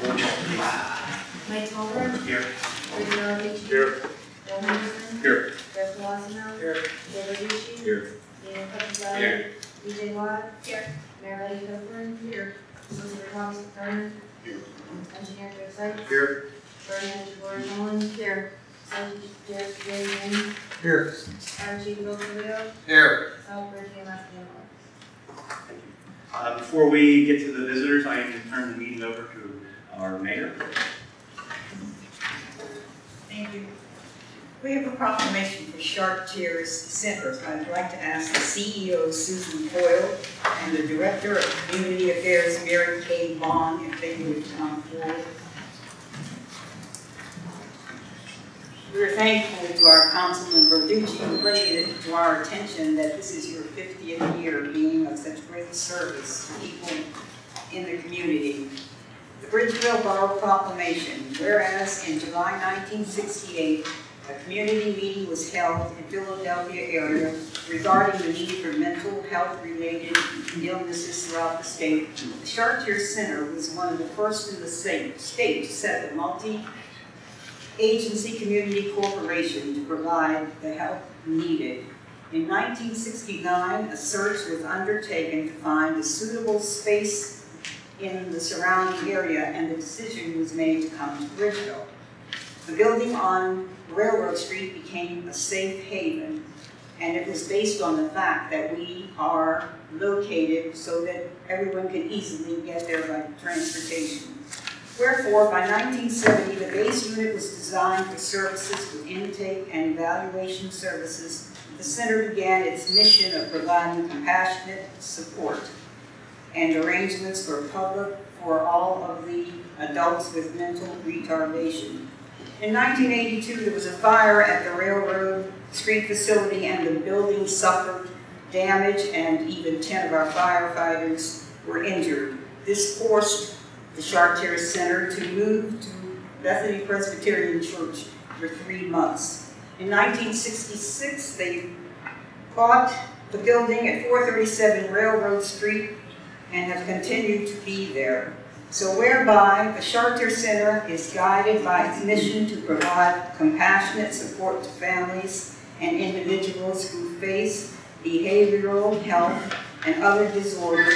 Mike Colbert, Here. Rudy Rosich, Here. Bill Henderson, Here. Jeff Lozano, Here. Joe Verducci, Here. Daniel Pettigrew, Here. BJ Watt, here, Mayor Lady Copeland, here, Solicitor Thomas Turner, Here. Engineer Joe Sykes, Here. Burnett Laura Nolan, here, Secretary Jerry Green, Here. Fire Chief Bill Caluto, Here. South Bridge EMS. Uh, Before we get to the visitors, I am going to turn the meeting over to our mayor. Thank you. We have a proclamation for Chartiers Center. I'd like to ask the CEO Susan Coyle and the Director of Community Affairs Mary Kay Vaughn if they would come forward. We're thankful to our Councilman Verducci for bringing it to our attention that this is your 50th year being of such great service to people in the community. The Bridgeville Borough Proclamation, whereas in July 1968, a community meeting was held in the Philadelphia area regarding the need for mental health related illnesses throughout the state. The Chartiers Center was one of the first in the state, to set a multi-agency community corporation to provide the help needed. In 1969, a search was undertaken to find a suitable space in the surrounding area and the decision was made to come to Bridgeville. The building on Railroad Street became a safe haven and it was based on the fact that we are located so that everyone can easily get there by transportation. Wherefore, by 1970, the base unit was designed for services with intake and evaluation services. The center began its mission of providing compassionate support and arrangements for public, for all of the adults with mental retardation. In 1982, there was a fire at the Railroad Street facility and the building suffered damage and even 10 of our firefighters were injured. This forced the Chartiers Center to move to Bethany Presbyterian Church for three months. In 1966, they bought the building at 437 Railroad Street and have continued to be there. So whereby the Chartiers Center is guided by its mission to provide compassionate support to families and individuals who face behavioral health and other disorders.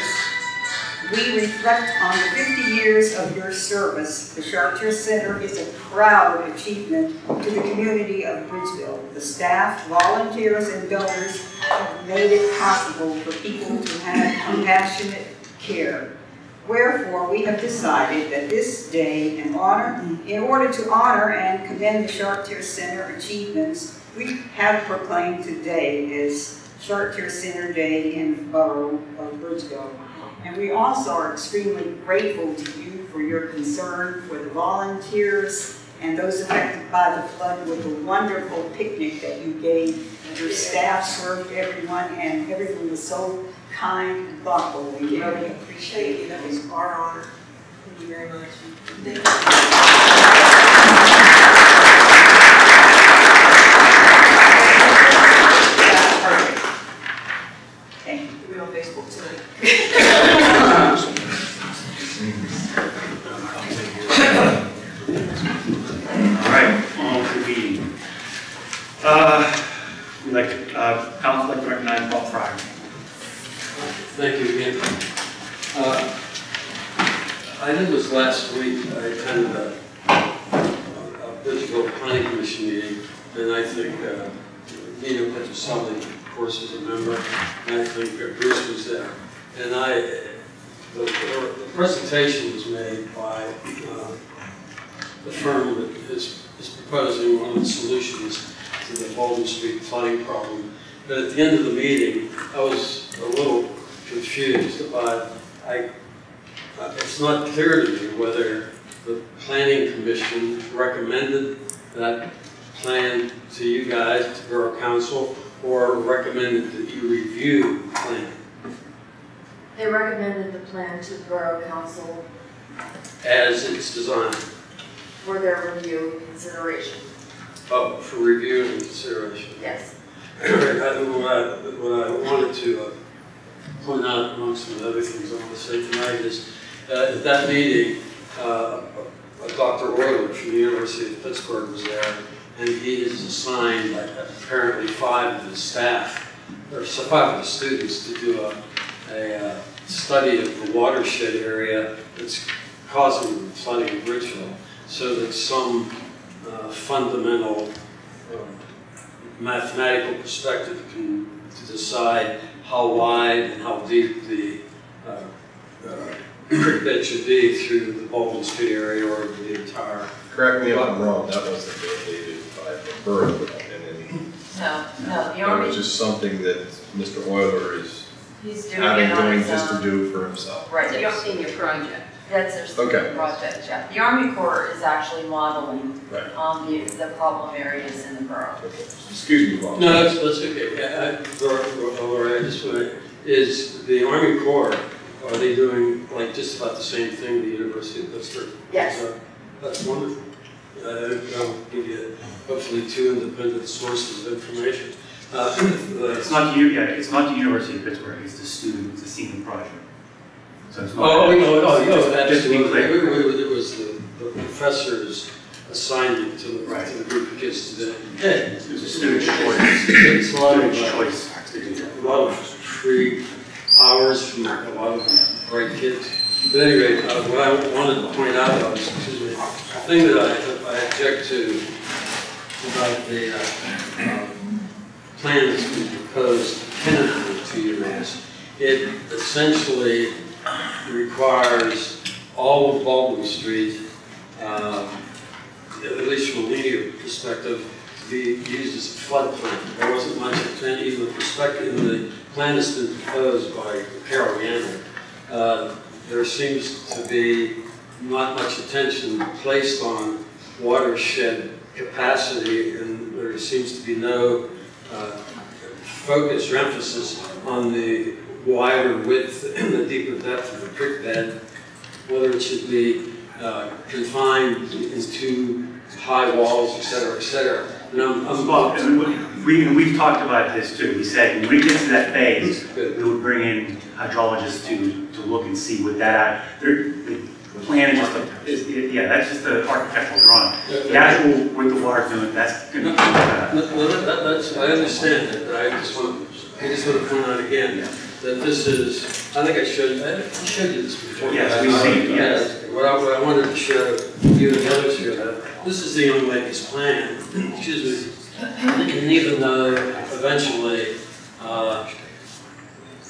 We reflect on the 50 years of your service. The Chartiers Center is a proud achievement to the community of Bridgeville. The staff, volunteers, and donors have made it possible for people to have compassionate care. Wherefore, we have decided that this day in honor, in order to honor and commend the Chartiers Center achievements, we have proclaimed today as Chartiers Center Day in the borough of Bridgeville. And we also are extremely grateful to you for your concern for the volunteers and those affected by the flood with the wonderful picnic that you gave. Your staff served everyone and everyone was so kind and thoughtful. We really appreciate you. That was our honor. Thank you very much. That's perfect. Thank you. We're on Facebook tonight. All right, on to the meeting. Uh, We'd like, to- uh, council would like to recognize Bob Fryer. Thank you again. Uh, I did this last week, I attended a, a Bridgeville Planning Commission meeting, and I think, uh, Nina Petroselli, of course, is a member, and I think uh, Bruce was there. And I, the, the presentation was made by, uh, the firm that is, is proposing one of the solutions to the Baldwin Street flooding problem. But at the end of the meeting, I was a little confused about, I, uh, it's not clear to me whether the planning commission recommended that plan to you guys, to Borough Council, or recommended that you review the plan They recommended the plan to the Borough Council as it's designed, for their review and consideration. oh, for review and consideration. Yes. I- What I, what I wanted to uh, point out amongst some other things I want to say tonight is, uh, at that meeting, uh, Dr. Euler from the University of Pittsburgh was there, and he is assigned like, apparently five of his staff, or five of the students to do a, a uh, study of the watershed area that's causing the flooding of Bridgeville, so that some uh, fundamental um, mathematical perspective can to decide how wide and how deep the uh, uh, creek bed should be through the Baldwin Street area or the entire. Correct me if I'm wrong, that wasn't mandated by the borough, and then No, no, the that Army, was just something that Mr. Euler is he's doing having, it on doing his just to own. do for himself. Right, You're that's in your project. that's their Okay. secret project, yeah. The Army Corps is actually modeling, Right. um, the, the problem areas in the borough. Excuse me, Bob. No, that's, that's okay. Yeah, I- Laura, Laura, I just want to, is the Army Corps, are they doing like just about the same thing the University of Pittsburgh? Yes. So, That's wonderful. Uh, I'll give you hopefully two independent sources of information. Uh, It's not the, U- yeah, it's not the University of Pittsburgh, it's the student, it's the senior project. So it's not. Oh, no, no, Just- no, Just to be clear. It was- It was the the professor's assignment to the, Right. to the group of kids today. Hey, It was a student's choice. It's a lot of, uh, choice that. a lot of free hours from a lot of great kids. But anyway, uh, what I wanted to point out, is, excuse me, the thing that I, I object to about the, uh, um, plan that's been proposed tentatively to you is, it essentially requires all of Baldwin Street, um, at least from a linear perspective, to be used as a floodplain. There wasn't much intent, even the perspective, in the plan that's been proposed by Carol Gander. Uh, There seems to be not much attention placed on watershed capacity, and there seems to be no uh, focus or emphasis on the wider width and the deeper depth of the creek bed, whether it should be uh, confined into high walls, et cetera, et cetera. And I'm, I'm. Well, and we, and we've talked about this too, we said, when we get to that phase, Good. we would bring in hydrologists to, to look and see what that, there, the plan is just a, is, yeah, that's just the architectural drawing. The actual, with the water doing, that's gonna be, uh, No, no, that- that- that's, I understand that, but I just want, I just want to point out again, that this is, I think I showed, I showed you this before. Yes, we've seen it, yes. What I, what I wanted to show you and the others here, that this is the young lady's plan, excuse me. And even though eventually, uh,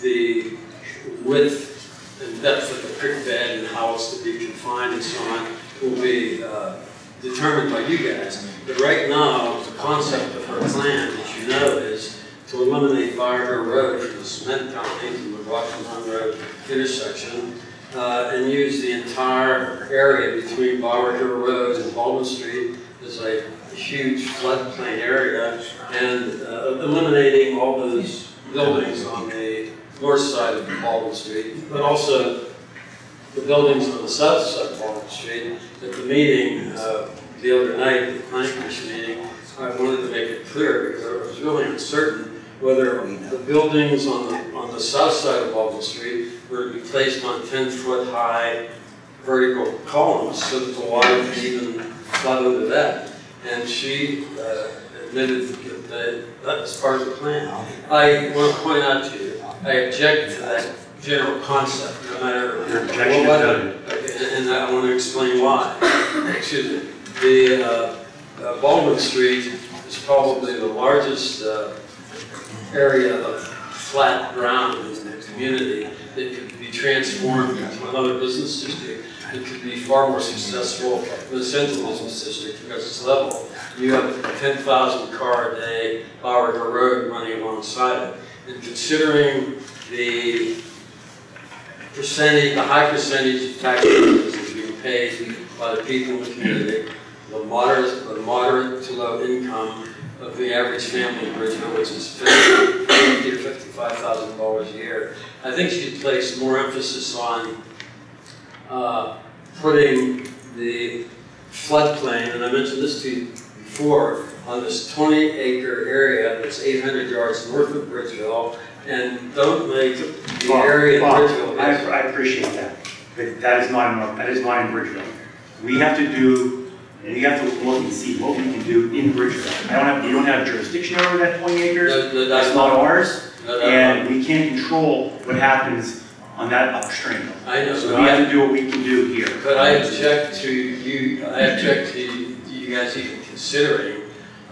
the width and depth of the creek bed and how it's to be confined and so on will be, uh, determined by you guys. But right now, the concept of her plan, as you know, is to eliminate Barber Road from the cement company to the Washington Road intersection, uh, and use the entire area between Bower Hill Road and Baldwin Street as a huge floodplain area, and uh, eliminating all those buildings on the north side of Baldwin Street, but also the buildings on the south side of Baldwin Street. At the meeting, uh, the other night, the planning commission meeting, I wanted to make it clear, because I was really uncertain whether the buildings on the, on the south side of Baldwin Street were to be placed on ten-foot-high vertical columns, so that the water could even flood into that. And she uh, admitted that that was part of the plan. I want to point out to you, I object to that general concept, no matter Your objection what. Okay, And I want to explain why. Excuse me. The uh, uh, Baldwin Street is probably the largest uh, area of flat ground in the community that could be transformed into another business district. It could be far more successful than the central business district because it's level. You have ten thousand car a day Bower Hill Road running alongside it. And considering the percentage, the high percentage of taxes that are being paid by the people in the community, the moderate, the moderate to low income of the average family in Bridgeville, which is fifty, fifty to fifty-five thousand dollars a year. I think she should place more emphasis on, uh, putting the floodplain, and I mentioned this to you on this twenty acre area that's eight hundred yards north of Bridgeville, and don't make the area in Bob, Bridgeville. I, I appreciate that. but that is not in, that is not in Bridgeville. We have to do, we have to look and see what we can do in Bridgeville. I don't have, we don't have jurisdiction over that twenty acres, That- that- that's That's not not, ours, that- and we can't control what happens on that upstream. I know, So we I, have to do what we can do here. but I object to you, I object to you guys even considering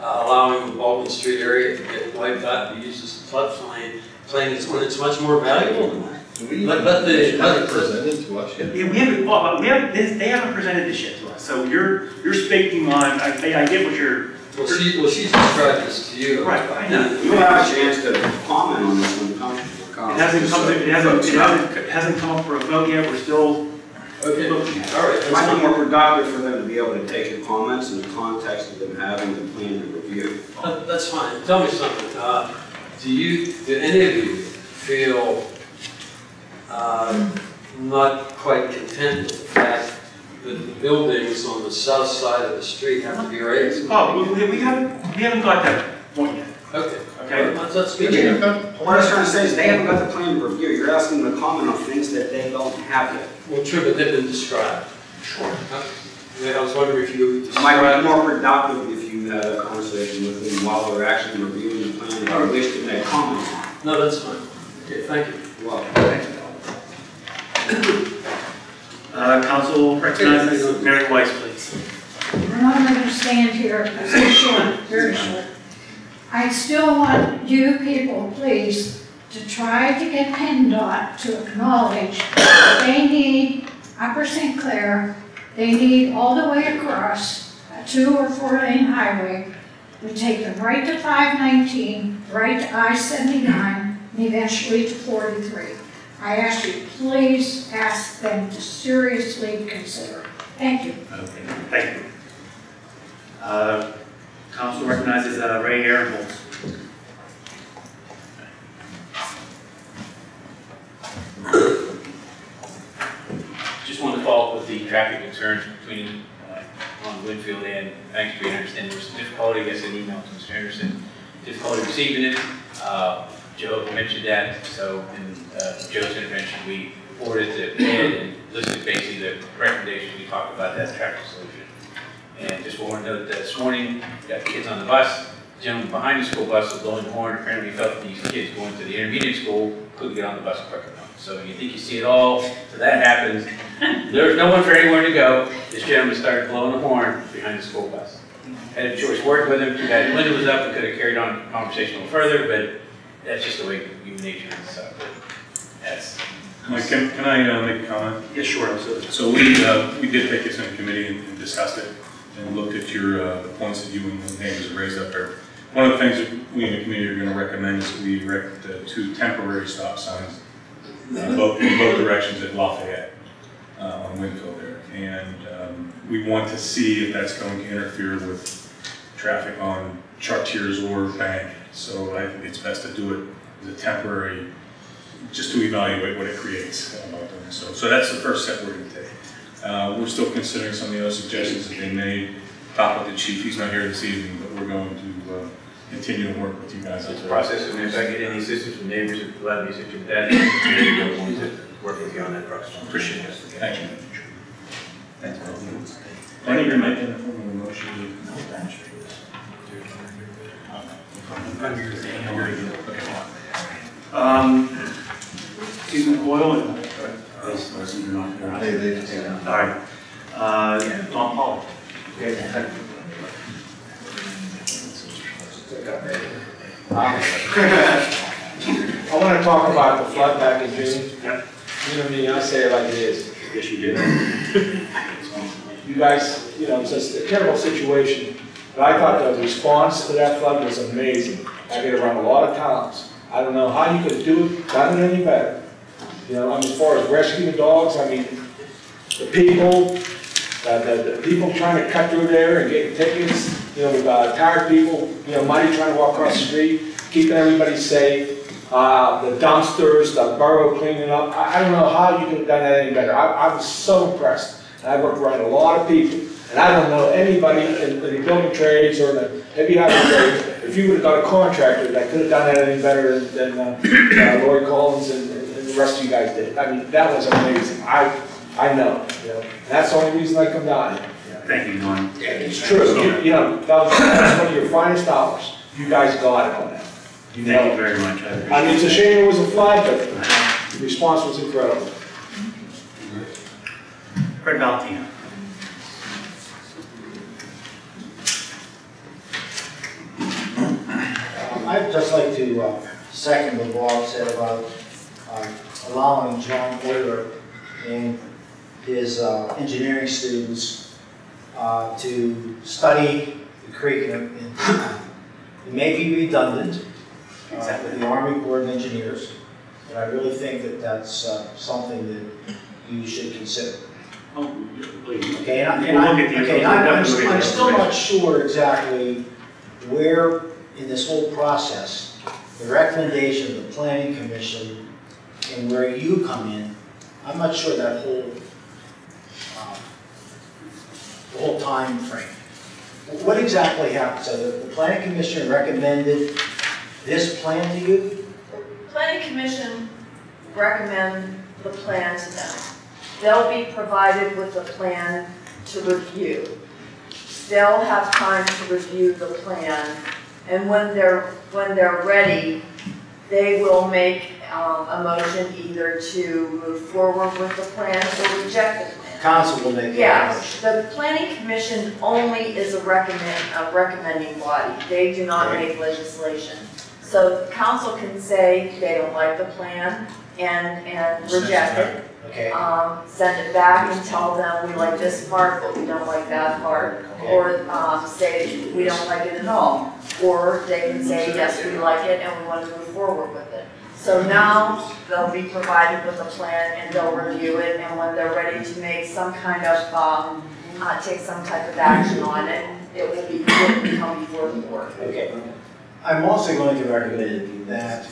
uh, allowing the Baldwin Street area to get wiped out and used as floodplain, plain it's, when it's much more valuable than that. Do we But- but the- even have it presented to us yet? Yeah, we haven't, well, but we haven't, this- they haven't presented this yet to us, so you're, you're speaking on, I, I get what you're, Well, she, well, she's described this to you. right, I know. You'll have a chance to comment on this when it comes to the It hasn't come, to- it hasn't, it hasn't, it hasn't come up for a vote yet, we're still Okay, all looking it. right, It that's might be more productive for them to be able to take your comments in the context of them having the plan to review. That- That's fine. Tell me something. Uh, Do you, do any of you feel uh, not quite content with the fact that the buildings on the south side of the street have to be raised? Oh, we, we haven't, we haven't got that point yet, Okay. okay? Let's, let's Yeah. What I was trying to say is they haven't got the plan to review. You're asking them to comment on things that they don't have yet. Well, true, but they've been described. Sure. Yeah, I was wondering if you It might be more productive if you had a conversation with them while they're actually reviewing the plan, or at least to make comments. No, that's fine. Okay, thank you. Well, Uh, council recognizes Mary Weiss, please. I'm not going to stand here, it's short, very short. I still want you people, please, to try to get PennDOT to acknowledge that they need Upper St. Clair, they need all the way across a two or four lane highway. We take them right to five nineteen, right to I seventy-nine, and eventually to forty-three. I ask you, please ask them to seriously consider. Thank you. Okay, thank you. Uh, council recognizes uh, Ray Aaron Just wanted to follow up with the traffic concerns between, uh, on Winfield and Bank Street. I understand there was some difficulty, I guess, an email to Mr. Anderson, difficulty receiving it. Uh, Joe mentioned that, so in uh, Joe's intervention, we forwarded to Ed and listed basically the recommendations we talked about, that traffic solution. And just want to note that this morning, we got the kids on the bus, gentleman behind the school bus was blowing the horn, apparently felt these kids going to the intermediate school couldn't get on the bus quick enough. So you think you see it all, so that happens, there's no one for anywhere to go, this gentleman started blowing the horn behind the school bus. Had a choice, work with him, too bad the window was up, we could have carried on the conversation a little further, but that's just the way human nature is, so. That's, Mike, can, can I uh, make a comment? Yeah, sure, absolutely. So we, uh, we did take this in committee and and discussed it and looked at your, uh, the points that you and the neighbors raised up there. One of the things that we in the committee are gonna recommend is that we erect uh, two temporary stop signs uh, both, in both directions at Lafayette, uh, on Winfield there. And, um, we want to see if that's going to interfere with traffic on Chartiers or Bank. So I think it's best to do it as a temporary, just to evaluate what it creates uh, so. So that's the first step we're gonna take. Uh, we're still considering some of the other suggestions that they made, talk with the chief, he's not here this evening, but we're going to, uh, continue to work with you guys. it's a process, and if I get any assistance from neighbors, if you allow me assistance with that, we're going to work with you on that process. Appreciate it. Thank you. Thanks, Bill. I think you're making a formal motion. Um, Susan Coyle and. They, they just, All right, uh, Don Paul. Okay. I want to talk about the flood back in June. Yep. You know me, I say it like it is. Yes, you did. You guys, you know, it's just a terrible situation, but I thought the response to that flood was amazing. I get around a lot of towns. I don't know how you could do it, done it any better. You know, I mean, as far as rescuing the dogs, I mean, the people, uh, the, the people trying to cut through there and getting tickets, you know, uh, tired people, you know, mighty trying to walk across the street, keeping everybody safe. Uh, the dumpsters, the borough cleaning up, I, I don't know how you could have done that any better. I, I was so impressed. And I worked around a lot of people, and I don't know anybody in, in the building trades or the heavy iron trades, if you would have got a contractor that could have done that any better than, than, uh, uh, Lori Collins and and the rest of you guys did. I mean, that was amazing. I, I know, you know, that's the only reason I come down here. Thank you, Norm. It's true, you, you know, that was, that's one of your finest hours, you guys got it on that. You Thank you know, very much. I appreciate I mean, it's a it. shame it was a flood, but the response was incredible. Fred Valentino. Um, I'd just like to uh, second what Bob said about uh, allowing John Euler and his uh, engineering students uh, to study the and It may be redundant uh, with the Army Corps of Engineers, but I really think that that's uh, something that you should consider. Oh. Okay, and I- We'll and I- look at the- okay, and we'll I'm, definitely look at I'm still not sure exactly where in this whole process, the recommendation of the planning commission and where you come in, I'm not sure that whole, the whole time frame. What exactly happened? So the, the planning commission recommended this plan to you? The planning Commission recommend the plan to them. They'll be provided with the plan to review. They'll have time to review the plan, and when they're, when they're ready, they will make um, a motion either to move forward with the plan or reject the plan. Council will make that motion. Yes, the planning commission only is a recommend, a recommending body. They do not make legislation. So council can say they don't like the plan and, and reject it. Okay, Um, send it back and tell them we like this part, but we don't like that part. Or, um, say we don't like it at all. Or they can say, yes, we like it and we want to move forward with it. So now they'll be provided with a plan and they'll review it and when they're ready to make some kind of, um, uh, take some type of action on it, it will be, come before the board. okay. I'm also going to recommend that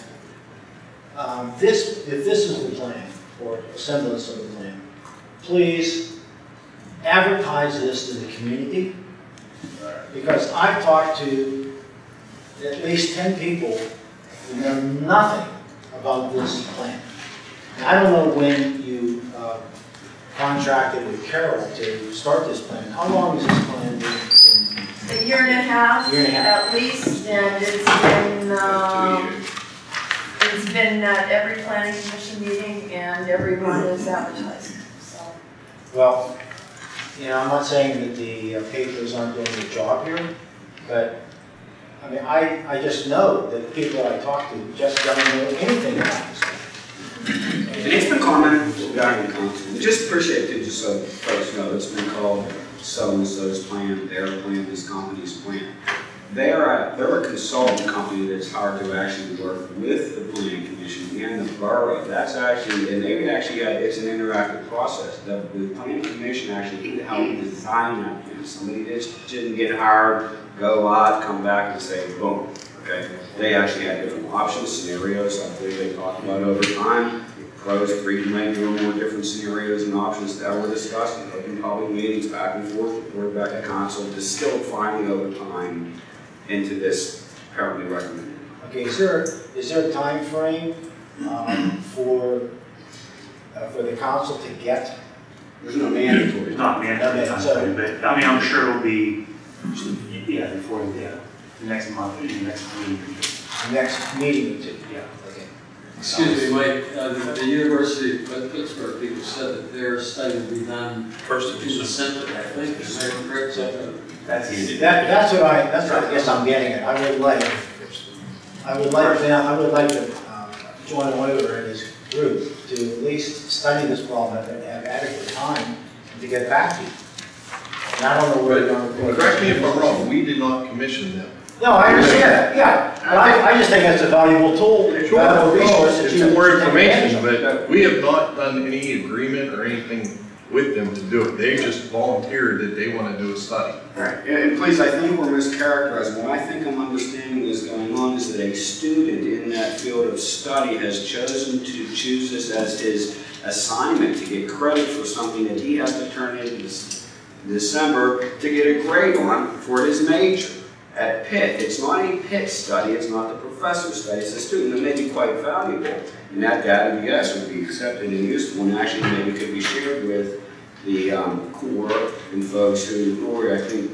um, this, if this is the plan, or semblance of the plan, please advertise this to the community. Because I've talked to at least ten people who know nothing about this plan. I don't know when you uh, contracted with Carol to start this plan. How long has this plan been? in- A year and a half, Year and a half. at least, and it's been, um, it's been at every planning commission meeting and everyone is advertising, so. Well, you know, I'm not saying that the uh, papers aren't doing their job here, but, I mean, I, I just know that the people I talk to just don't know anything about this. And it's been commented regarding council, We just appreciate it, just so folks know, it's been called so-and-so's plan, their plan, this company's plan. They are, a- they're a consultant company that's hired to actually work with the planning commission and the borough. That's actually, and they actually, got- it's an interactive process. The, the planning commission actually helped design that plan. Somebody just didn't get hired, go out, come back and say, boom, okay? They actually had different options, scenarios, I believe they talked about over time pros, three, maybe or more different scenarios and options that were discussed, in open public meetings back and forth, report back to council, distilled finally over time into this currently recommended. Okay, is there, is there a timeframe um, for, uh, for the council to get? There's no mandatory. It's not mandatory, Okay, so- time, but, I mean, I'm sure it'll be, yeah, before, yeah, the next month, the next week. the next meeting or two? Yeah. Okay. Excuse me, Mike, uh, the the University of Pittsburgh people said that their study will be done First of in December, I think, is that correct? That's easy. That, that's what I, that's what I guess I'm getting at. I would like, I would like, to- I would like to, uh, join Euler and his group to at least study this problem and have adequate time to get back to you. And I don't know where you're going. Correct me if I'm wrong, we did not commission them. No, I understand that, yeah. But I, I just think that's a valuable tool, valuable resource that It's more information, but we have not done any agreement or anything with them to do it. They just volunteered that they want to do a study. Right, and and please, I think we're mischaracterizing. What I think I'm understanding is going on is that a student in that field of study has chosen to choose this as his assignment to get credit for something that he has to turn in this December to get a grade on for his major. at Pitt, it's not a Pitt study, it's not the professor's study, it's a student that may be quite valuable. And that data, yes, would be accepted and useful, and actually maybe could be shared with the um, Corps and folks who, Lori, I think,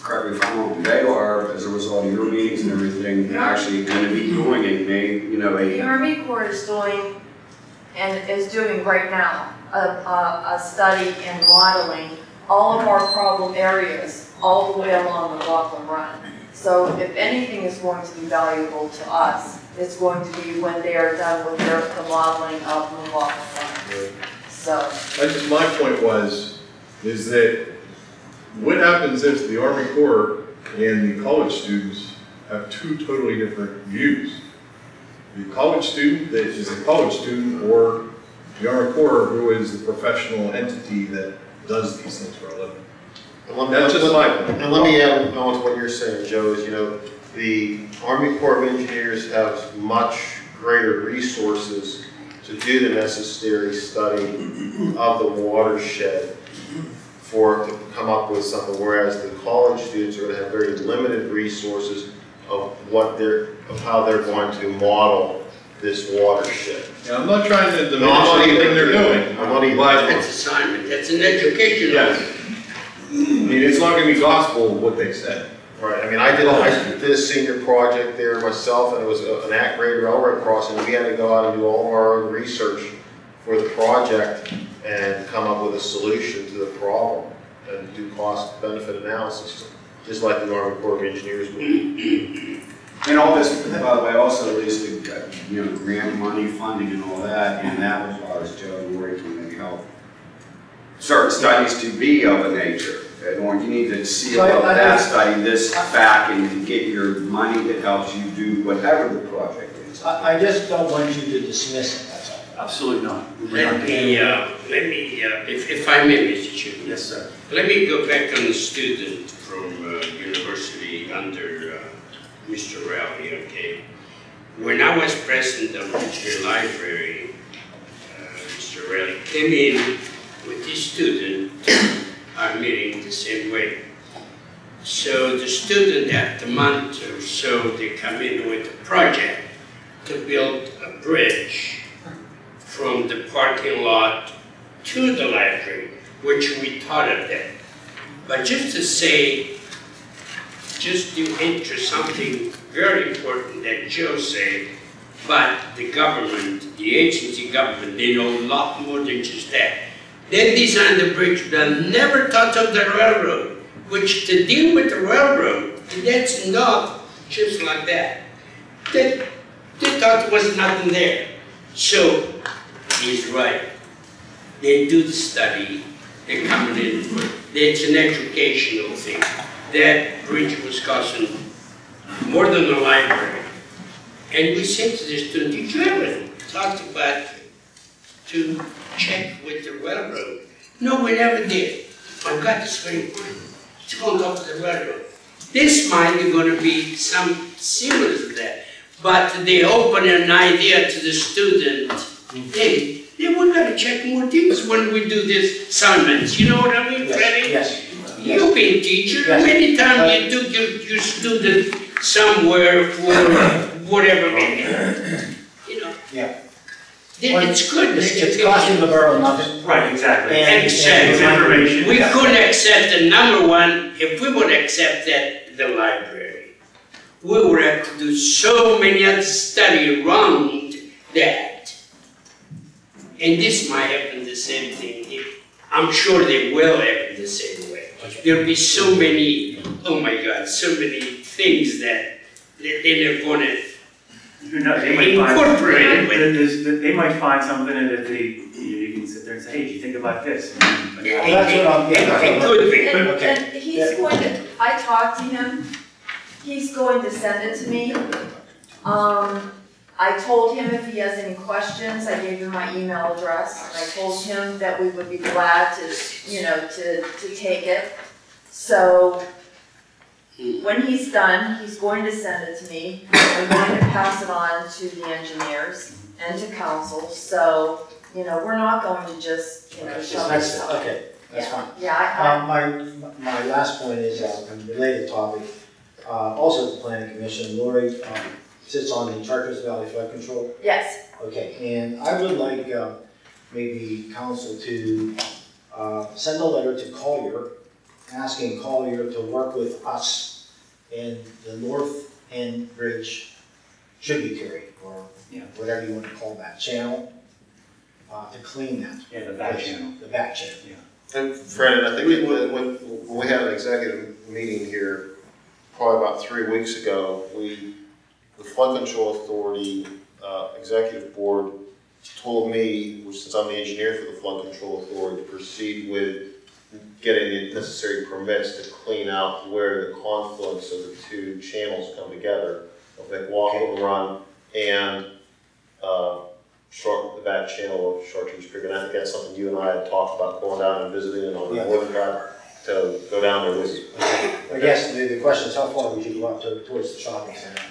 correct me if I'm wrong, they are, as a result of your meetings and everything, actually gonna be doing a, may, you know, The Army Corps is doing, and is doing right now, a, a, a study in modeling all of our problem areas, all the way along the Rockland Run. So if anything is going to be valuable to us, it's going to be when they are done with their, the modeling of the Rockland Run. So, I just, my point was, is that what happens if the Army Corps and the college students have two totally different views? The college student that is a college student or the Army Corps who is the professional entity that does these things for a living? And let me- That's just my point. And let me add on to what you're saying, Joe, is, you know, the Army Corps of Engineers has much greater resources to do the necessary study of the watershed for, to come up with something, whereas the college students are gonna have very limited resources of what they're, of how they're going to model this watershed. Yeah, I'm not trying to No, diminish I'm not anything either. they're doing. I'm not either. That's assignment, that's an educational. Yes. I mean, it's not gonna be gospel what they said. Right, I mean, I did, I did a senior project there myself, and it was a- an at-grade railroad crossing, we had to go out and do all of our own research for the project and come up with a solution to the problem, and do cost-benefit analysis, just like the Army Corps of Engineers would. And all this, by the way, also is the, uh, you know, grant money, funding and all that, and that was requires Joe and Lori can maybe help. Certain studies to be of a nature, and or you need to seal So up I- that study, this back, and get your money that helps you do whatever the project is. I, I just don't want you to dismiss it, that's all. Absolutely not. Let me, uh, let me, uh, if, if I may, Mr. Chairman. Yes, sir. Let me go back on the student from uh, university under Mr. Rowley, okay? When I was president of the library, uh, Mr. Rowley came in with his student, our meeting the same way. So the student at the month or so, they come in with a project to build a bridge from the parking lot to the library, which we thought of that. But just to say, just to enter something very important that Joe said, but the government, the agency government, they know a lot more than just that. They designed the bridge, but never thought of the railroad, which to deal with the railroad, that's not just like that. They, they thought there was nothing there. So, he's right. They do the study, they're coming in, it's an educational thing. That bridge was costing more than the library. And we said to the student, did you ever talk about to check with the railroad? No, we never did. I've got this very important. It's going to go to the railroad. This might be going to be some similar to that. But they open an idea to the student, hey, yeah, we're gonna check more things when we do this assignments, you know what I mean, Yes, Freddie? Yes. You've been teacher, Yes. many times you uh, took your, your student somewhere for whatever reason, you know. Yeah. Then it's good. It's, it's costing the borough nothing. Right, exactly. And- Exactly. It's information. We could accept the number one, if we would accept that, the library, we would have to do so many other study around that. And this might happen the same thing. I'm sure they will happen the same. There'll be so many, oh my God, so many things that they- they're gonna Who they might find, Incorporate it. there's- there's- they might find something that they, you you can sit there and say, hey, do you think about this? And- Yeah. That's what I'm getting at. It and, Okay. and he's going to, I talked to him, he's going to send it to me. Um, I told him if he has any questions, I gave him my email address, and I told him that we would be glad to, you know, to, to take it. So, when he's done, he's going to send it to me, I'm going to pass it on to the engineers and to council, so, you know, we're not going to just, you know, shove That's, this okay, that's Yeah. fine. Yeah, I, I, Um, my, my last point is, uh, a related topic, uh, also the planning commission, Lori, um, sits on the Chartiers Valley Flood Control. Yes, Okay, and I would like, uh, maybe council to, uh, send a letter to Collier, asking Collier to work with us and the North End Bridge tributary, or Yeah. whatever you wanna call that, channel, uh, to clean that. Yeah, the back channel. The back channel. And Fred, I think it- when, when when we had an executive meeting here, probably about three weeks ago, we, the flood control authority, uh, executive board told me, since I'm the engineer for the flood control authority, to proceed with getting the necessary permits to clean out where the confluence of the two channels come together, of McLaughlin Run and, uh, short, the back channel of Chartiers Creek, and I think that's something you and I had talked about going down and visiting and on the Yeah. northern drive to go down there with you. I guess the, the question is how far would you go up to, towards the shopping center?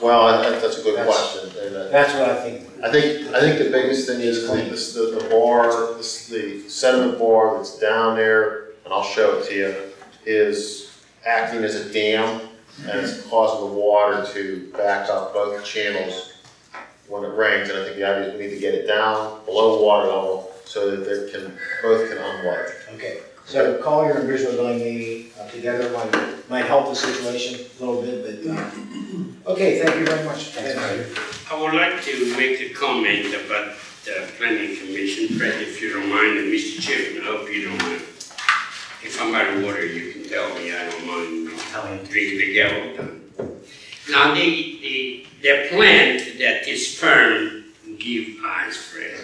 Well, I- I- that's a good That's- question, and That's what I think. I think, I think the biggest thing is the, the, the bar, the the sediment bar that's down there, and I'll show it to you, is acting as a dam, and it's causing the water to back up both channels when it rains, and I think the idea is we need to get it down below water level so that they can, both can unload. Okay, so Collier and Bridgeville going maybe uh, together might, might help the situation a little bit, but, uh, okay, thank you very much. Thanks, Mary. I would like to make a comment about the planning commission, Fred, if you don't mind, and Mr. Chairman, I hope you don't mind. If I'm out of water, you can tell me, I don't mind drinking the gavel. Now, the, the, the plan that this firm give us, Fred,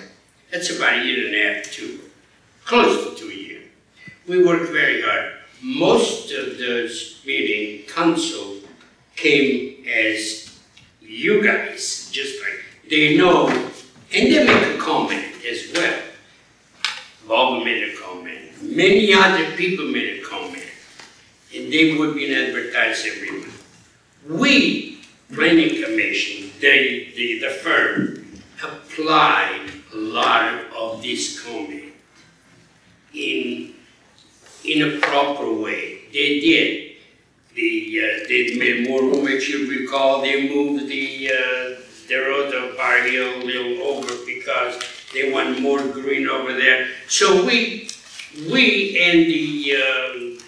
that's about a year and a half, two, close to two years. We worked very hard. Most of those meeting, council came as you guys, just like, they know, and they make a comment as well. Bob made a comment, many other people made a comment, and they would be advertised every month. We, planning commission, they, the, the firm, applied a lot of this comment in, in a proper way. They did. The, uh, they made more room, if you recall, they moved the, uh, the road of Bower Hill a little over because they want more green over there. So we, we and the, um,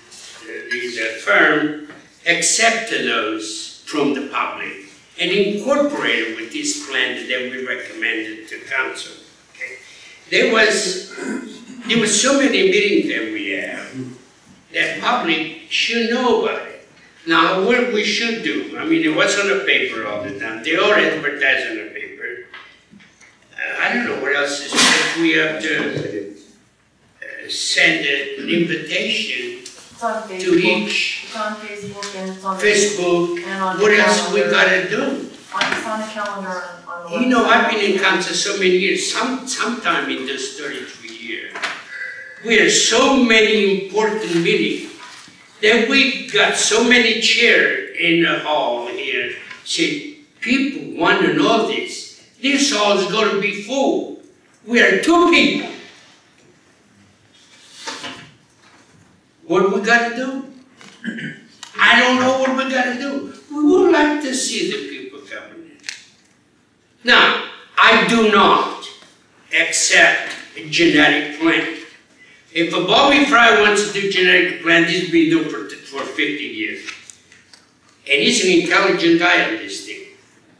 the, the firm accepted those from the public and incorporated with this plan that we recommended to council. Okay? There was, there were so many meetings that we have that public should know about it. Now, what we should do, I mean, it was on the paper all the time, they all advertise on the paper. Uh, I don't know what else is, if we have to uh, send an invitation to each it's on Facebook and it's on. Facebook, And on what else we gotta do? On- It's on the calendar on, the. You know, I've been in council so many years, some, sometime in this thirty-three years, we had so many important meetings, that we've got so many chairs in the hall here, say, people want to know this, this hall is gonna be full. We are two people. What we gotta do? I don't know what we gotta do. We would like to see the people coming in. Now, I do not accept a genetic plan. If a Bobby Fry wants to do genetic plan, this has been doing for, for fifty years. And he's an intelligent guy on this thing.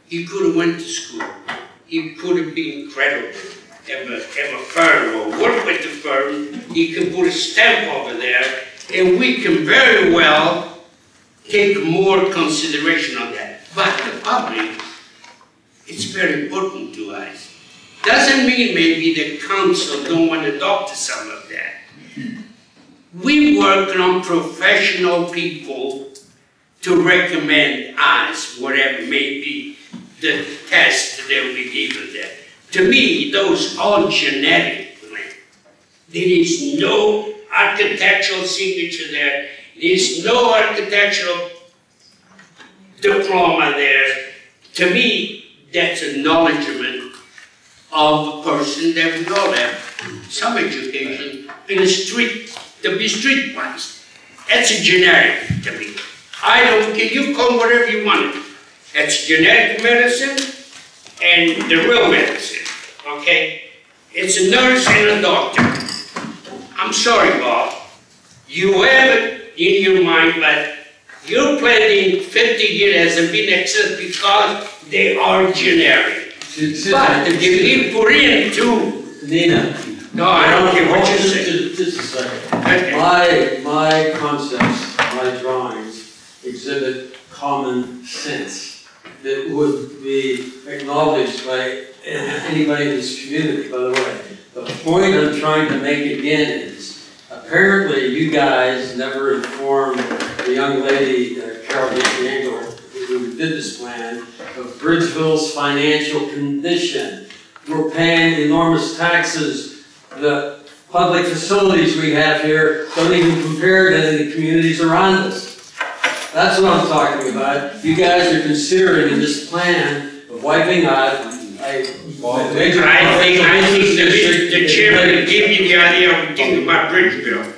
He could have went to school. He could have been incredible. Have a, have a firm or work with the firm. He can put a stamp over there and we can very well take more consideration on that. But the public, it's very important to us. Doesn't mean maybe the council don't want to adopt some of that. We work on professional people to recommend us, whatever may be the test that we give them. There. To me, those are genetic. There is no architectural signature there. There is no architectural diploma there. To me, that's acknowledgement of a person that we all have some education in the street, to be streetwise. That's a generic to me. I don't care, you call whatever you want. It's genetic medicine and the real medicine, okay? It's a nurse and a doctor. I'm sorry, Bob. You have it in your mind, but your planting 50 years hasn't been accepted because they are generic. But if you put in too, Nina. no, I don't care what you say. Just a second. My, my concepts, my drawings exhibit common sense that would be acknowledged by anybody in this community, by the way. The point I'm trying to make again is, apparently you guys never informed the young lady, uh, Carol DeAngelo, who did this plan, of Bridgeville's financial condition. We're paying enormous taxes. The public facilities we have here don't even compare to the communities around us. That's what I'm talking about. You guys are considering in this plan of wiping out a major. I think, I think the, district- the chairman gave you the idea of thinking about Bridgeville.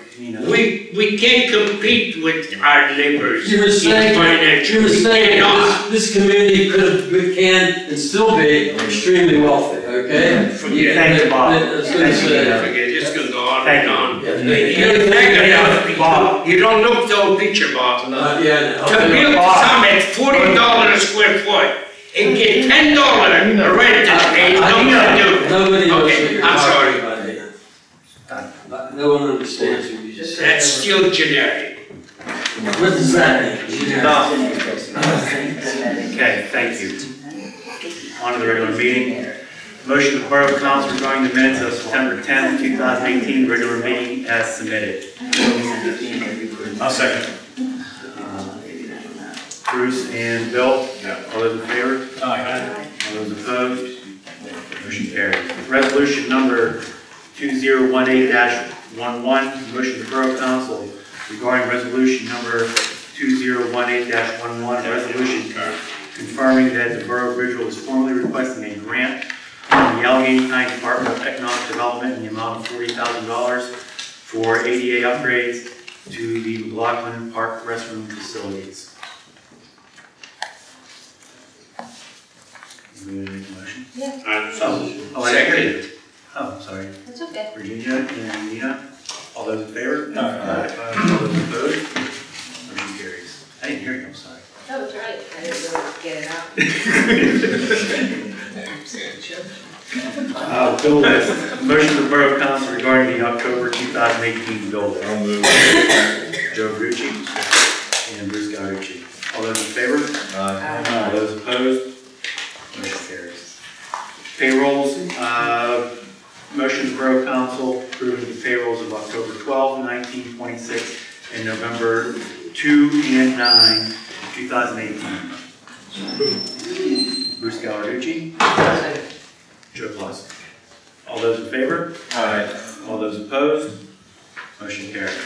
We, we can't compete with our neighbors You're saying, financial. you're We saying this, this community could, have- can and still be extremely wealthy, okay? Forget Thank you, Bob. I was gonna say- Forget, it's gonna on Thank you. You- thank you. You don't look the whole picture, Bob. Uh, yeah, no. To build some at forty dollars a square foot, and get ten dollar rent, and don't do. Nobody knows Okay, I'm sorry. talking about here. No one understands what you just said. That's still generic. What does that mean? Okay, thank you. On to the regular meeting. Motion of the Borough Council regarding the minutes of September 10th, 2018, regular meeting as submitted. I'll second. Uh, Bruce and Bill? All those in favor? Aye. All those opposed? Motion carries. Resolution number 2018-11, motion of the Borough Council regarding resolution number 2018-11, resolution confirming that the Borough of Bridgeville is formally requesting a grant from the Allegheny County Department of Economic Development in the amount of $40,000 for ADA upgrades to the McLaughlin Park restroom facilities. You gonna make a motion? Yeah. Uh, I'm Oh, oh, I Second. did. Oh, sorry. That's okay. Virginia and Nina, all those in favor? Aye. All those opposed? Motion carries. I didn't hear you, I'm sorry. That was right. I didn't really get it out. Uh, bill list, motion of the Borough Council regarding the October 2018 bill list. I'll move. Joe Rucci and Bruce Garucci. All those in favor? Aye. All those opposed? Motion carries. Payrolls, uh, motion of the Borough Council approving the payrolls of October 12, 19, 26, and November 2 and 9, 2018. Bruce Joe Plus. All those in favor? Aye. All those opposed? Motion carries.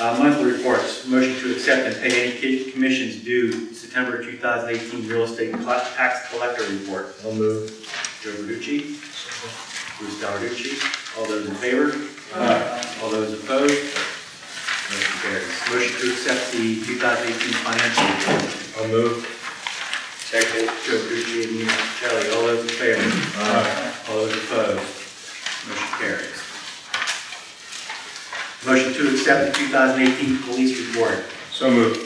Uh, Monthly reports, motion to accept and pay any commissions due September 2018 real estate tax collector report. I'll move. Joe Verducci, Bruce Gallarducci, all those in favor? All those opposed? Motion carries. Motion to accept the 2018 financial report. I'll move. Second. Joe Verducci and Nina Kelly, all those in favor? All those opposed? Motion carries. Motion to accept the 2018 police report. So moved.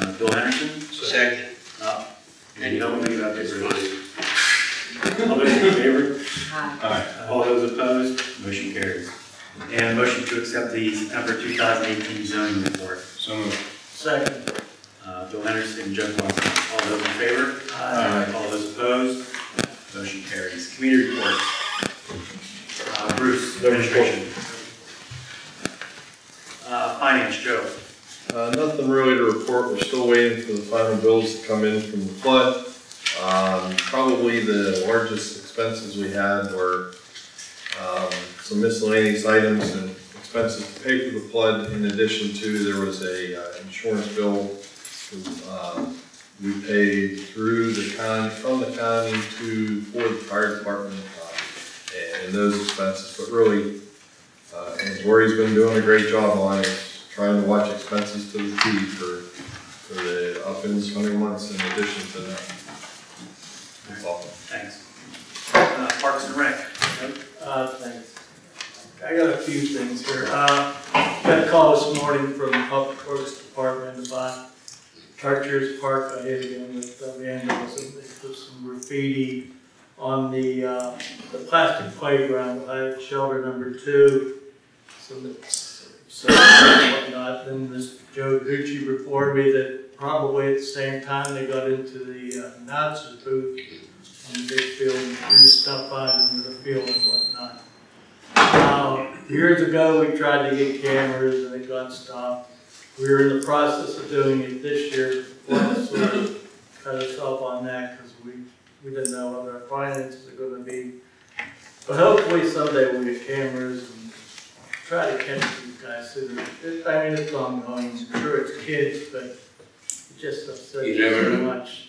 Uh, Bill Henderson? Second. Uh, And you don't think about this, really? All those in favor? Aye. All those opposed? Motion carries. And motion to accept the September 2018 zoning report. So moved. Second. Bill Henderson, Joe Watson. All those in favor? Aye. All those opposed? Motion carries. Committee reports. Uh, Bruce, administration. Uh, Finance, Joe. Uh, nothing really to report, we're still waiting for the final bills to come in from the flood. Um, probably the largest expenses we had were, um, some miscellaneous items and expenses to pay for the flood. In addition to, there was a, uh, insurance bill, um, we paid through the county, from the county to, for the fire department, uh, and those expenses, but really, uh, and Lori's been doing a great job on it, trying to watch expenses to the T for for the up inspections coming months in addition to that. That's all. Thanks. Uh, Parks and Rec. Uh, thanks. I got a few things here. Uh, got a call this morning from the Public Works Department about Chartiers Park. I hit again with uh, vandalism. They put some graffiti on the, uh, the plastic playground behind shelter number two. So that's, so whatnot. Then this Joe Gucci reported me that probably at the same time they got into the uh, announcer's booth on the big field and threw stuff out into the field and whatnot. Now, years ago, we tried to get cameras and it got stopped. We were in the process of doing it this year, sort of cut us off on that because we, we didn't know what our finances are gonna be. But hopefully someday we'll get cameras and try to catch these guys sooner. It- I mean, it's ongoing, I'm sure it's kids, but it just upsets me so much.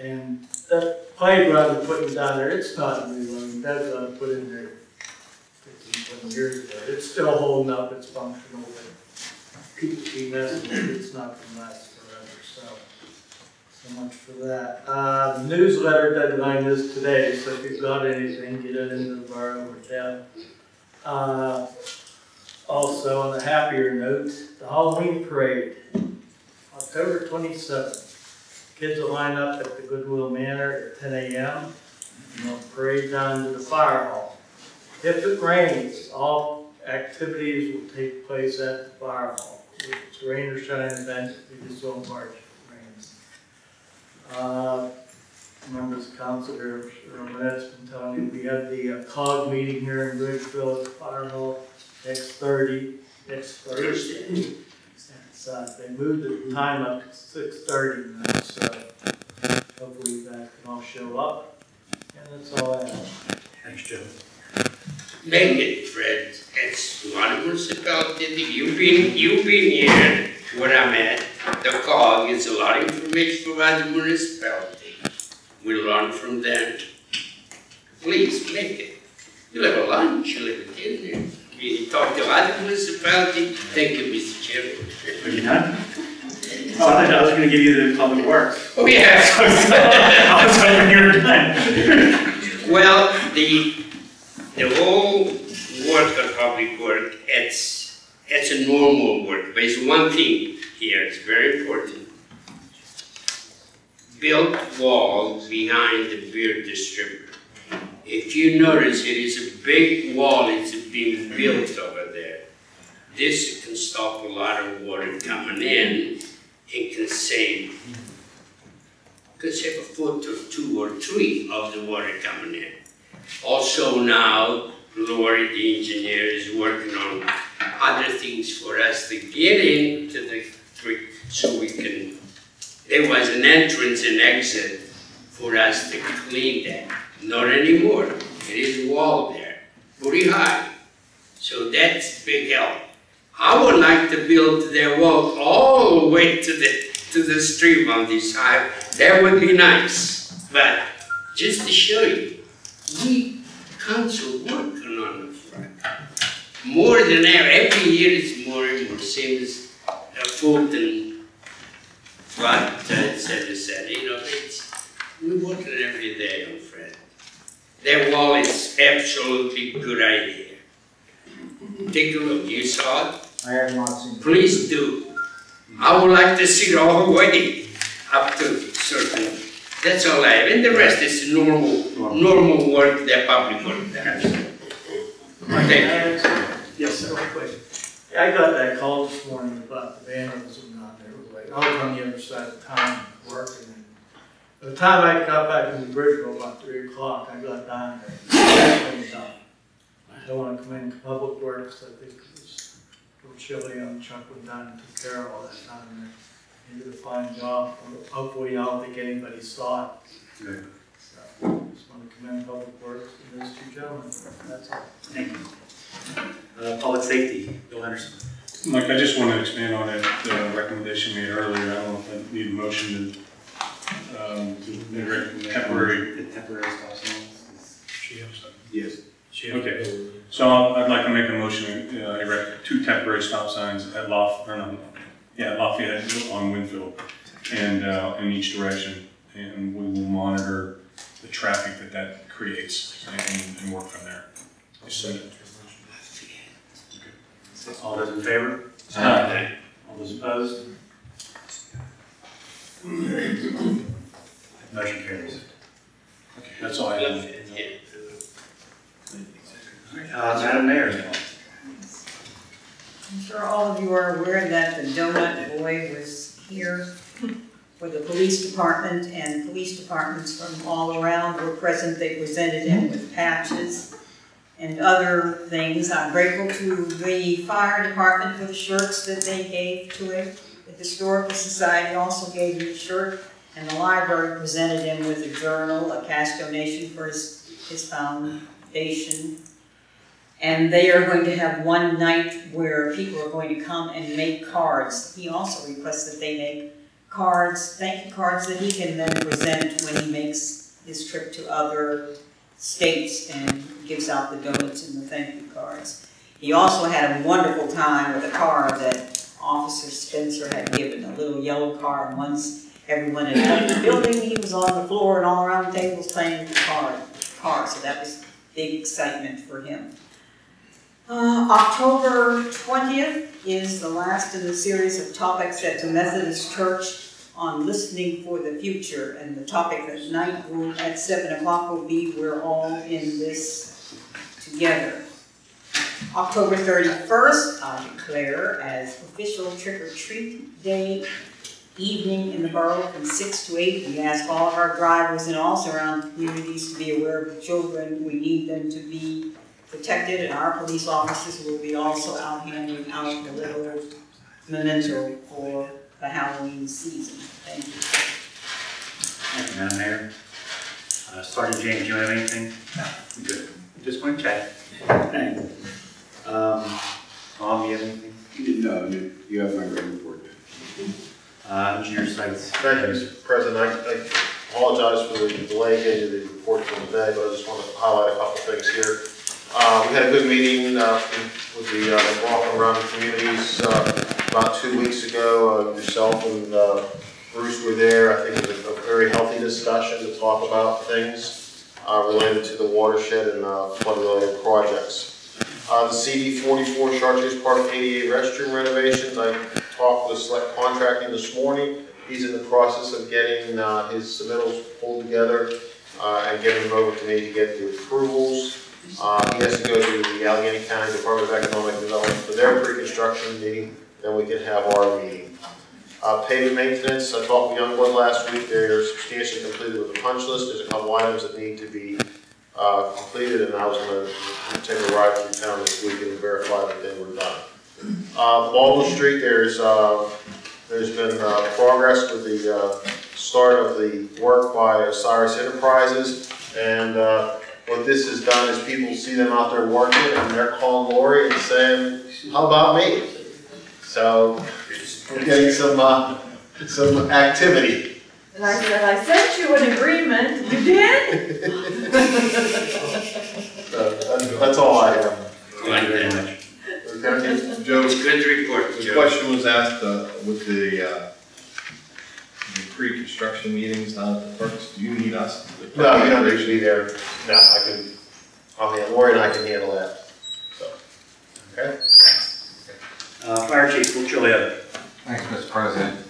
And that playground they're putting down there, it's not new, I mean, that's what I put in there fifteen, twenty years ago. It's still holding up, it's functional, but people keep messing it's not gonna last forever, so. So much for that. Uh, the newsletter deadline is today, so if you've got anything, get it into the borough or town. Uh, also, on a happier note, the Halloween parade, October twenty-seventh. Kids will line up at the Goodwill Manor at ten AM, and they'll parade down to the fire hall. If it rains, all activities will take place at the fire hall. It's rain or shine event, we just don't march rains. Uh, members of council here, Renette's been telling me, we have the uh, COG meeting here in Bridgeville at hall next thirty, next Thursday. It's, uh, they moved the time up to six thirty now, so hopefully you guys can all show up. And that's all I have. Thanks, Joe. Make it, Fred. It's one municipality. You've been, you've been here where I'm at. The COG is a lot of information about the municipality. We learn from them. Please make it. You'll have a lunch, you'll have a dinner. You talk to other municipality. Thank you, Mr. Chairman. Are you done? Oh, I thought I was gonna give you the public works. Oh, yeah. I was hoping you were done. Well, the, the whole work public work, it's, it's a normal work, but it's one thing here, it's very important. Built wall behind the beer distributor. If you notice, it is a big wall, it's being built over there. This can stop a lot of water coming in and can save could save a foot or two or three of the water coming in. Also now, Lori, the engineer, is working on other things for us to get into the creek so we can, there was an entrance and exit for us to clean that. Not anymore. It is wall there, pretty high. So that's big help. I would like to build their wall all the way to the to the stream on this side. That would be nice. But just to show you, we council working on the front. More than ever, every year it's more and more, same as uh, Fulton flood, uh, et cetera, et. You know, it's, we're working every day on friend. That wall is absolutely good idea. Take a look, you saw it? I have not seen. Please do. I would like to see the whole way up to certain, that's all I have, and the rest is normal, normal work that public work does. Thank you. Yes, sir, quick. I got that call this morning about the vandalism down there. It was like, I was on the other side of town working. and By the time I got back into Bridgeville about three o'clock, I got down there. I don't wanna come in public works, I think it was a little chilly on Chuck went down and took care of all that down there. He did a fine job. Hopefully, I don't think anybody saw it. Good. So, just wanna commend public works and those two gentlemen. That's all. Thank you. Uh, public safety, Bill Henderson. Mike, I just want to expand on that uh, recommendation made earlier. I don't know if I need a motion to, um, to temporary. The temporary stop signs. She has some. Yes. She- Okay, so I'll- I'd like to make a motion, to uh, erect two temporary stop signs at Laf, or no, yeah, Lafayette on Winfield. and, uh, in each direction. And we will monitor the traffic that that creates and, and work from there. So, All those in favor? Aye. All those opposed? Motion carries. Okay, that's all I have. Uh, Madam Mayor? I'm sure all of you are aware that the donut boy was here for the police department, and police departments from all around were present. They presented him with patches and other things. I'm grateful to the fire department for the shirts that they gave to him. The Historical Society also gave him a shirt, and the library presented him with a journal, a cash donation for his, his foundation. And they are going to have one night where people are going to come and make cards. He also requests that they make cards, thank you cards that he can then present when he makes his trip to other states and gives out the donuts and the thank you cards. He also had a wonderful time with a car that Officer Spencer had given, a little yellow car. And once everyone had left the building, he was on the floor and all around the tables playing the car, car. So that was big excitement for him. Uh, October 20th is the last in the series of topics at the Methodist Church on listening for the future. And the topic that night at 7 o'clock will be We're All in This Together. October 31st, I declare as official trick-or-treat day evening in the borough from 6 to 8. We ask all of our drivers and all surrounding communities to be aware of the children. We need them to be protected, and our police officers will be also out handing out the little memento for the Halloween season. Thank you. Thank you, Madam Mayor. Uh, Sergeant James, do you have anything? No. Good. Just want to check. Thank you. Um, Tom, you have anything? No, you, you have my written report. Uh, Engineer Sites. Thank you, Mr. President. I, I apologize for the delay getting the report from today, but I just want to highlight a couple things here. Uh, we had a good meeting, uh, with the, uh, around the communities, uh, about two weeks ago. Uh, yourself and, uh, Bruce were there. I think it was a very healthy discussion to talk about things, uh, related to the watershed and, flood-related projects. The CD forty-four Chartiers Park ADA restroom renovations, I talked with Select Contracting this morning. He's in the process of getting, his submittals pulled together, and getting them over to me to get the approvals. Uh, he has to go to the Allegheny County Department of Economic Development for their pre-construction meeting, then we can have our meeting. Uh, pavement maintenance, I talked with Youngblood last week, they're substantially completed with a punch list, there's a couple items that need to be, uh, completed, and I was gonna take a ride through town this week and verify that they were done. Uh, Baldwin Street, there's, uh, there's been, uh, progress with the, uh, start of the work by Osiris Enterprises, and, uh, what this has done is people see them out there working, and they're calling Lori and saying, how about me? So, we're getting some, uh, some activity. And I said, I sent you an agreement, you did? So, that's, that's all I have. Thank you very much. Okay? Joe, It's good report, the Joe. question was asked, uh, with the, uh, the pre-construction meetings down at the parks, do you need us? No, you don't need there. No, I can, I'll handle, Lori and I can handle that. So, okay? Uh, Fire Chief, what's your list? Thanks, Mr. President.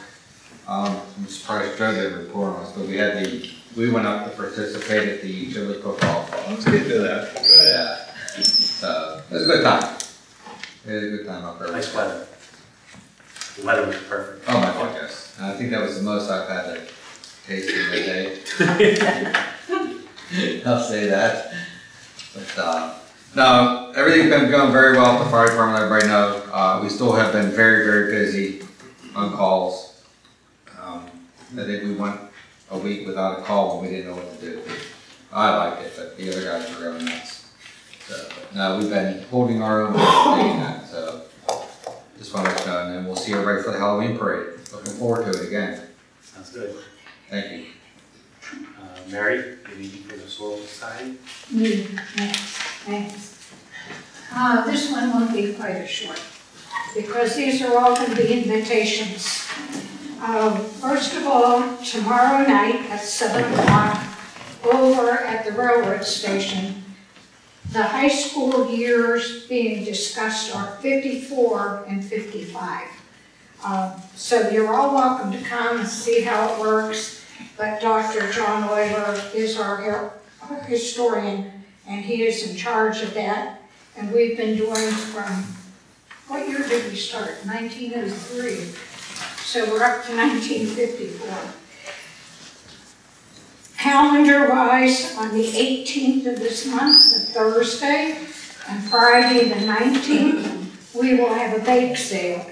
Um, I'm surprised Joe didn't report on us, but we had the, we went up to participate at the chili cook-off. Let's get to that. Yeah. So, it was a good time. We had a good time up there. Nice weather. The weather was perfect. Oh my God, yes. And I think that was the most I've had to taste in a day. I'll say that. But, uh, no, everything's been going very well at the fire department, everybody knows. Uh, we still have been very, very busy on calls. Um, I think we went a week without a call when we didn't know what to do. I liked it, but the other guys were going nuts. So, no, we've been holding our own doing that, so just want to let you know, and then we'll see everybody for the Halloween parade. Looking forward to it again. Sounds good. Thank you. Uh, Mary, anything for the Soil Society? Me, thanks, thanks. Uh, this one won't be quite as short, because these are all going to be invitations Um, First of all, tomorrow night at seven o'clock, over at the railroad station, the high school years being discussed are fifty-four and fifty-five. Um, So you're all welcome to come and see how it works, but Dr. John Euler is our historian, and he is in charge of that. And we've been doing from, what year did we start? Nineteen oh three. So we're up to nineteen fifty-four. Calendar-wise, on the eighteenth of this month, the Thursday, and Friday, the nineteenth, we will have a bake sale.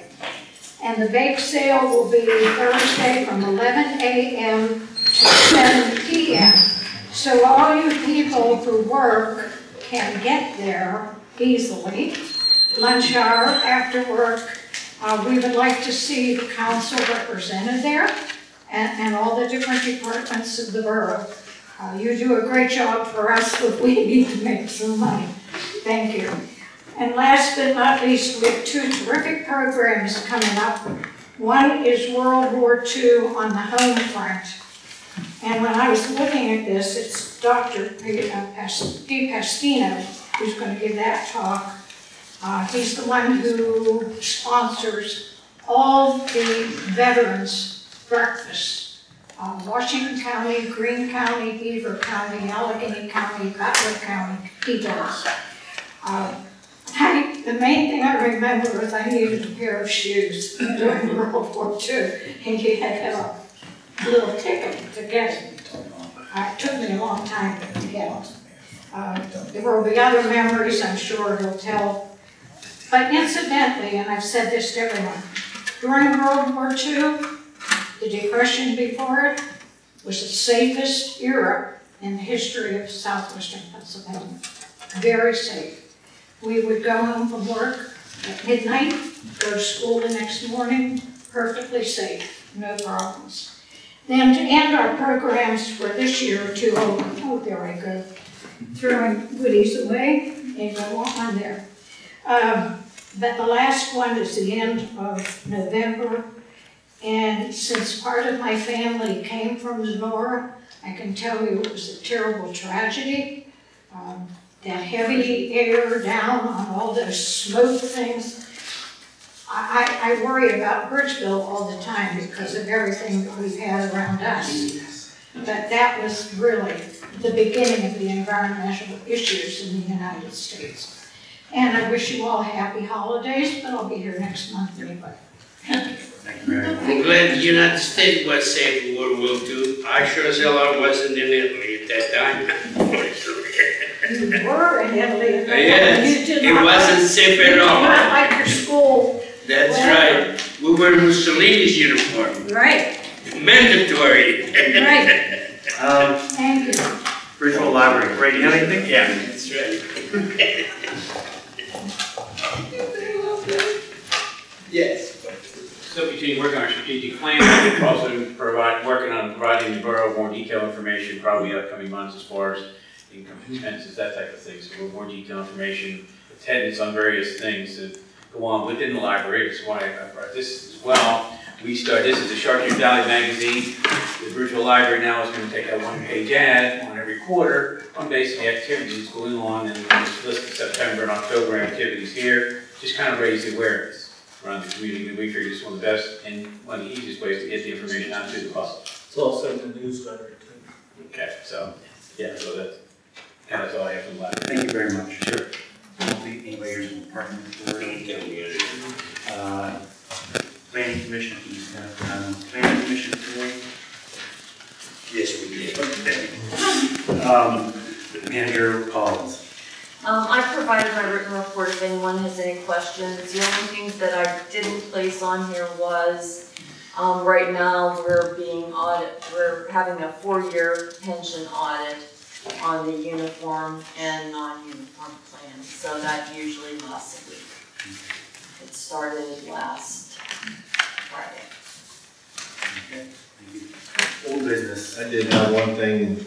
And the bake sale will be Thursday from eleven AM to seven PM. So all you people who work can get there easily. Lunch hour after work, uh, we would like to see the council represented there and, and all the different departments of the borough. Uh, you do a great job for us, but we need to make some money. Thank you. And last but not least, we have two terrific programs coming up. One is World War II on the home front. And when I was looking at this, it's Dr. P- uh, DePastino who's going to give that talk. Uh, He's the one who sponsors all the veterans' breakfasts. Uh, Washington County, Greene County, Beaver County, Allegheny County, Butler County, he does. Uh, I, the main thing I remember was I needed a pair of shoes during World War II, and you had to have a little ticket to get it. Uh, It took me a long time to get it. Uh, There will be other memories, I'm sure he'll tell. But incidentally, and I've said this to everyone, during World War II, the Depression before it was the safest era in the history of southwestern Pennsylvania. Very safe. We would go home from work at midnight, go to school the next morning, perfectly safe, no problems. Then to end our programs for this year, to, oh, oh, there I go, throwing goodies away, and I go on there. Um, But the last one is the end of November, and since part of my family came from Donora, I can tell you it was a terrible tragedy. Um, That heavy air down on all those smoke things. I, I, I worry about Bridgeville all the time because of everything that we've had around us. But that was really the beginning of the environmental issues in the United States. And I wish you all happy holidays, but I'll be here next month anyway. I'm glad the United States was safe in World War II. I sure as hell I wasn't in Italy at that time. You were in Italy. but Yes, you did it not wasn't like- safe you at did all. not like your school. That's Well- right. We were in Mussolini's uniform. Right, Mandatory. right. Um, Thank you. Bridgeville Library, Ray, do you have anything? Yeah, that's right. Yes. So between working on our strategic plan, we're also provide, working on providing the borough more detailed information, probably upcoming months as far as income expenses, that type of thing. So we're more detailed information, attendance on various things that go on within the library. That's why I brought this as well. We start, this is the Chartiers Valley magazine. The Bridgeville Library now is gonna take a one-page ad on every quarter on basic activities going on and this list of September and October activities here. Just kind of raise the awareness around the community, and we figured it's one of the best and one of the easiest ways to get the information out to the public. It's also in the newsletter too. Okay, so, yeah, so that's, all I have from the last. Thank you very much. Sure. Anybody here from the department report? Uh, Planning commission, please, uh, planning commission today? Yes, we did. Um, Manager Collins. Um, I provided my written report if anyone has any questions. The only things that I didn't place on here was, um, right now, we're being audit, we're having a four-year pension audit on the uniform and non-uniform plan, so that usually lasts a week. It started last Friday. Old business. I did have one thing,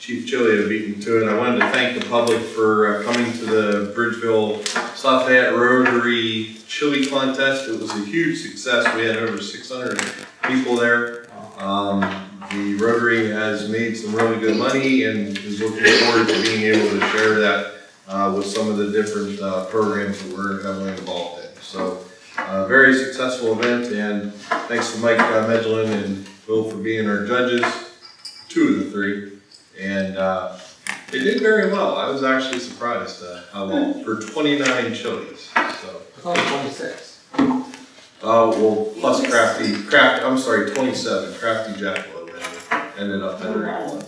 Chief Chili beat me to it. I wanted to thank the public for uh, coming to the Bridgeville Lafayette Rotary chili contest. It was a huge success. We had over 600 people there. Um, the Rotary has made some really good money and is looking forward to being able to share that uh, with some of the different uh, programs that we're heavily involved in. So, uh, very successful event, and thanks to Mike uh, Medlin and Bill for being our judges, two of the three. And uh, they did very well. I was actually surprised uh, how well for 29 chilies. So. I thought it was twenty-six. Uh, well, plus Crafty, Crafty, I'm sorry, 27, Crafty Jackalope ended- ended up entering one.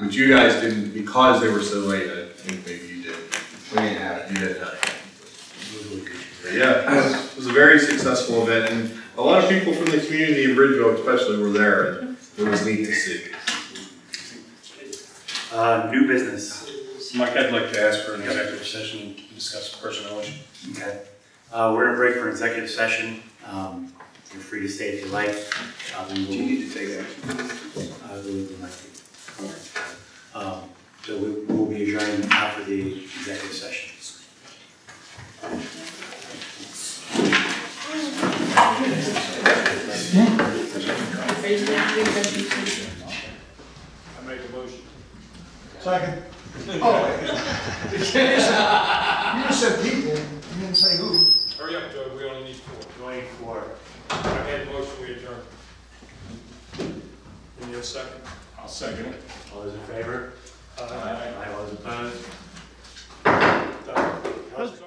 But you guys didn't, because they were so late, I think maybe you did. We didn't have it. You didn't have it. But Yeah, it was- it was a very successful event, and a lot of people from the community of Bridgeville especially were there, and it was neat to see. Uh, new business. Mike, I'd like to ask for an executive session to discuss personnel issue. Okay. Uh, we're gonna break for executive session. Um, you're free to stay if you like. Uh, we will- Do you need to take action? I believe we might be. Um, so we will be adjourning after the executive session. I make a motion. Second. Oh, You just said people, you didn't say who. Hurry up, Joe, we only need four. Going for, I had a motion, we adjourn. Give me a second. I'll second it. All those in favor? Aye. All those opposed? Done. How's-